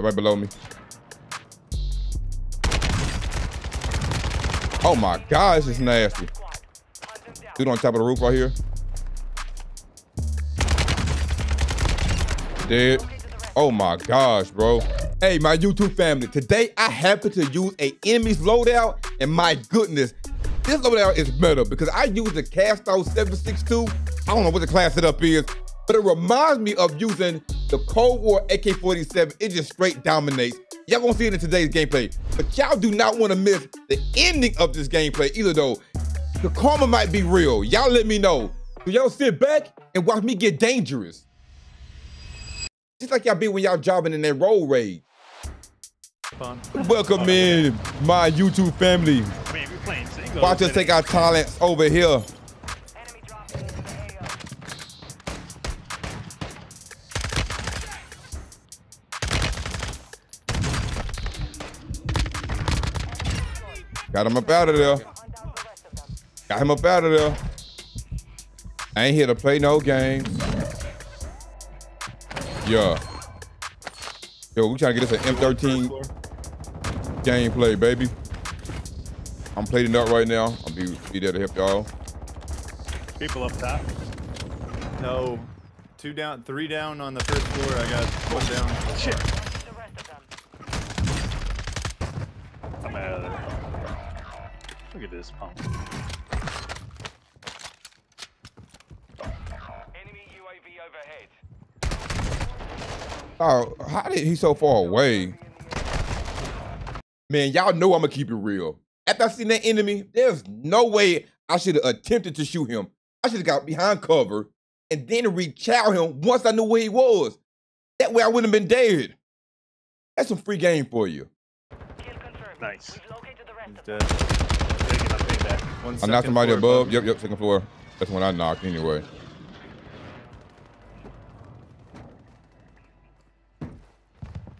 Right below me. Oh my God, this is nasty. Dude on top of the roof right here. Dead. Oh my gosh, bro. Hey, my YouTube family. Today, I happen to use a enemy's loadout, and my goodness, this loadout is better because I use the Kastov 762. I don't know what the class setup is, but it reminds me of using the Cold War AK-47. It just straight dominates. Y'all gonna see it in today's gameplay, but y'all do not want to miss the ending of this gameplay either though. The karma might be real. Y'all let me know. So y'all sit back and watch me get dangerous. Just like y'all be when y'all jobbing in that road raid. Fun. Welcome in, my YouTube family. Playing. Watch us take our talents over here. Got him up out of there. Got him up out of there. I ain't here to play no games. Yeah. Yo, we trying to get this an M13 gameplay, baby. I'm plating up right now. I'll be, be there to help y'all. People up top. No. Two down, three down on the first floor. I got one down. Shit. I'm out of there. Look at this pump. Enemy UAV overhead. Oh, how did he so far away? Man, y'all know I'm gonna keep it real. After I seen that enemy, there's no way I should have attempted to shoot him. I should have got behind cover and then reach out him once I knew where he was. That way I wouldn't have been dead. That's some free game for you. Nice. We've located the rest He's of dead. Taking my payback. One I second knocked somebody floor above. Yep, yep, second floor. That's when I knocked anyway.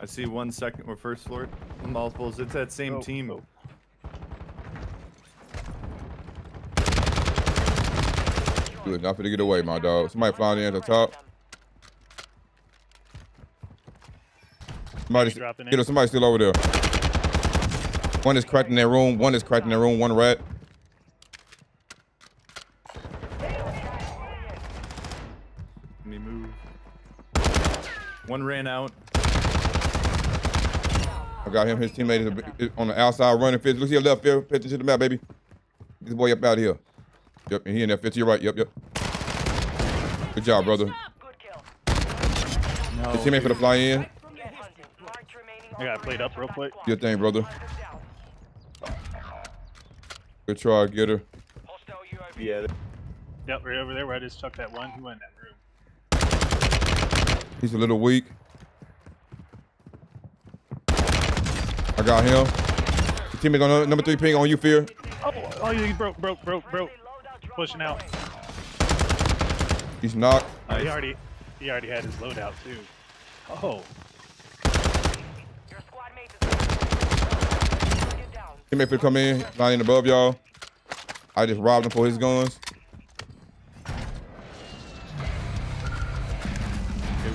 I see one second or first floor. Multiples. It's that same Oh, team. oh. Good enough to get away, my dog. Somebody flying in at the top. Somebody, dropping in. get us, somebody still over there. One is cracked in their room. One is cracked in their room. One rat. Me move. One ran out. I got him. His teammate is a bit- on the outside running. Fitz, look to your left, Phil. Fitz to the map, baby. Get this boy up out of here. Yep, and he in there. Fitz to your right. Yep, yep. Good job, brother. Good kill. No. His teammate for the fly in. Get hunted. Marked remaining I got played up real quick. Good thing, brother. Good try, get her. Yeah. Yep, right over there where I just chucked that one. He went in that room. He's a little weak. I got him. His teammate on number three ping on you, Fear. Oh, oh, you broke, broke, broke, broke. Pushing out. He's knocked. Uh, he already, he already had his loadout too. Oh, Your squad mate is Target down. Teammate for come in, flying above y'all. I just robbed him for his guns.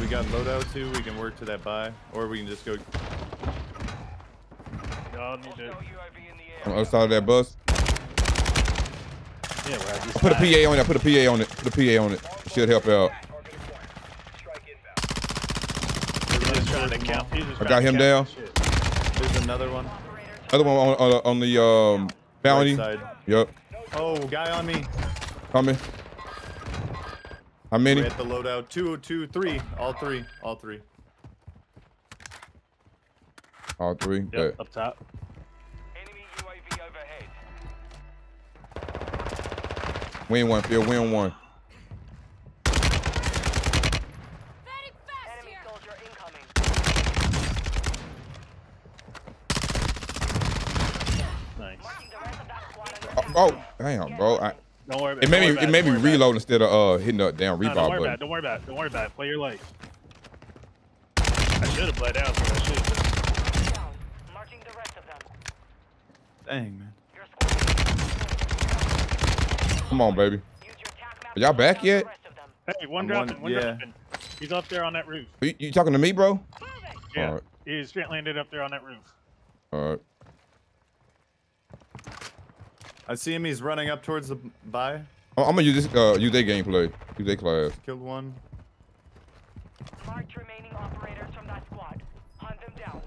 We got loadout too. We can work to that buy, or we can just go. y'all need to. Hostile UAV in the On the other side of that bus. Yeah, where I just I put a. PA on it. I put a PA on it. Put a PA on it. Should help out. He's just trying to count. He's just I got him down. shit. There's another one. Other one on, on, on the um bounty. Right side. Yep. Oh, guy on me. Coming. How many? We're at the loadout. Two, two, three. All three. All three. All three. Yep, Bet. up top. Enemy UAV overhead. Win one, Phil. Win one. Enemy soldier incoming. Nice. The rest of that squad on Oh, oh, damn, bro. I, Don't worry about it made don't me it made me don't about reload instead of uh hitting the damn No, revive don't worry about it. Don't worry about it. Don't worry about it. Play your life. I should have bled out, but I should have. Marking the rest of them. Dang, man. Come on, baby. Use your attack map Are y'all back yet? the rest of them. Hey, one I'm dropping. one- One yeah. dropping. He's up there on that roof. You, you talking to me, bro? Yeah. Alright. He straight landed up there on that roof. All right. I see him. He's running up towards the buy. I'm, I'm gonna use this. Uh, use their gameplay. Use their class. Killed one. Marked remaining operators from that squad. Hunt them down.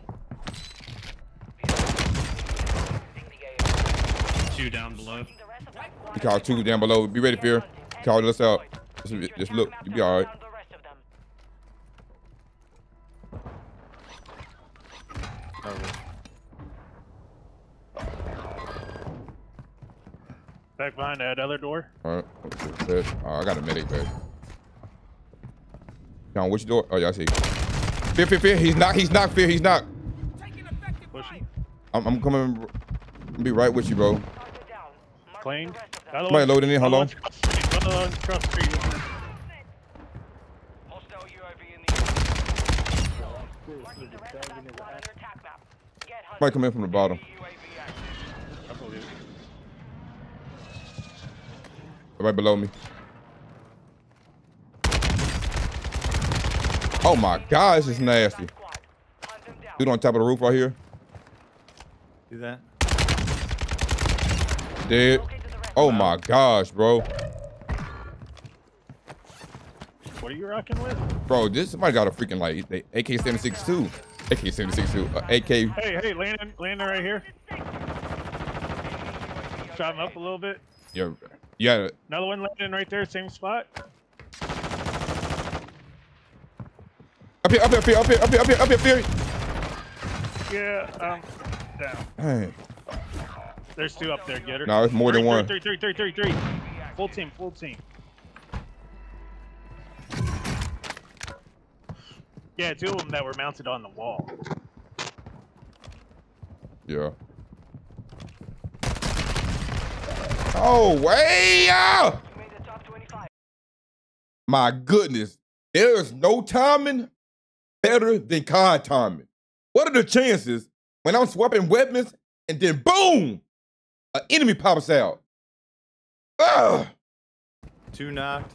Two down below. The rest of that squad You call two down below. Be ready, fear. Call us out. Just, just look. You be all right. Back behind that other door. All right. Oh, I got a medic back. John, which door? Oh, yeah, I see. Fear, fear, fear. He's not. He's not. Fear. He's not. Pushing. I'm, I'm coming. Be right with you, bro. Target down. Mark Clean. the rest of them. Other Somebody loading in. other Hold on. one's across the street, other one's across the street. Hostile UAV in the air. Marking the rest of that squad on your attack map. Get hunting. Somebody come in from the bottom. UAV active. I believe it. Right below me. Oh my God, this is nasty. Squad. Hunt them down. Dude on top of the roof right here. Do that. Dead. Locate to the rest Oh of my gosh, bro. What are you rocking with? Bro, this somebody got a freaking like AK-76 too. AK-76 too. Uh, AK. Hey, hey, landing, landing right here. Drive him up a little bit. Yeah. Yeah. Another one landing right there, same spot. Up here, up here, up here, up here, up here, up here, up here. Yeah, um, down. Dang. There's two up there, get her. No, it's more than one. Three, three, three, three, three, three. Full team, full team. Yeah, two of them that were mounted on the wall. Yeah. Oh, way out. You made the top 25. My goodness. There is no timing better than card timing. What are the chances when I'm swapping weapons and then boom, an enemy pops out? Ugh. Two knocked.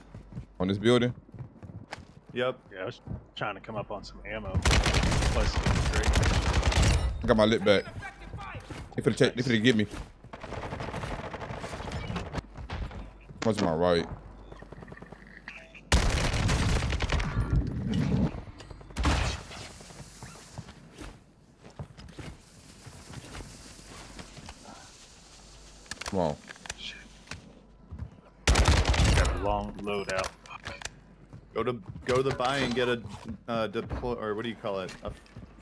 On this building? Yep. Yeah, I was trying to come up on some ammo. Plus. I got my lip back. They finna, check, they finna get me. What's my right? Come on. Got a long loadout. Go to go to the buy and get a uh, deploy or what do you call it? A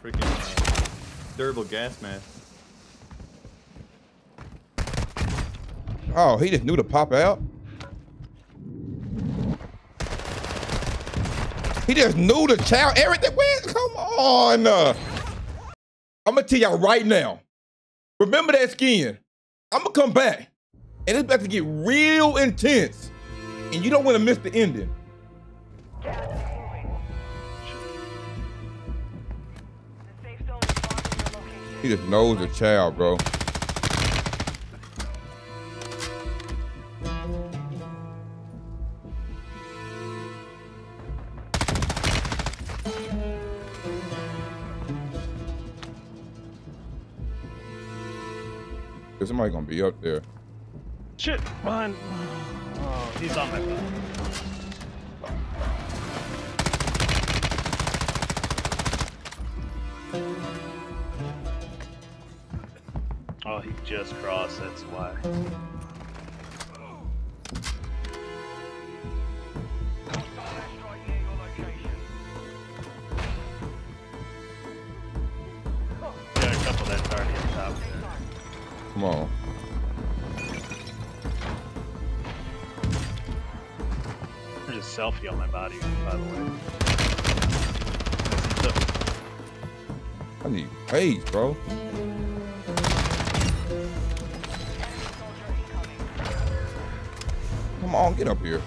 freaking uh, durable gas mask. Oh, he just knew to pop out? He just knew to chow everything. Where? Come on. I'm to tell y'all right now. Remember that skin. I'm to come back. And it's about to get real intense. And you don't want to miss the ending. The. He just knows the child, bro. There's somebody gonna be up there. Shit, behind. Oh, he's on my back. Oh, he just crossed, that's why. Got a couple that's already on top there. Come on. There's a selfie on my body, by the way. I need pace, bro. Come on, get up here.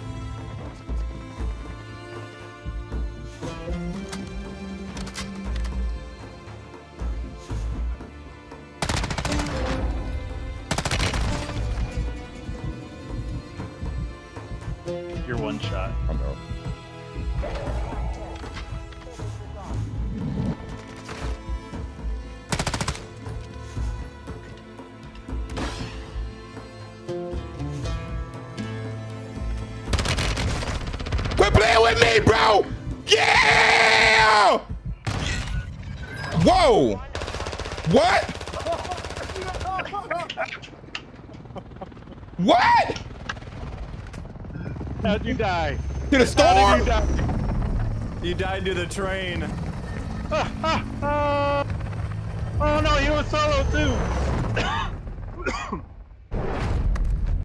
Playing me, bro. Yeah. Whoa. What? What? How'd you die? To the How did storm? you die? You died to the train. oh no, you were solo too.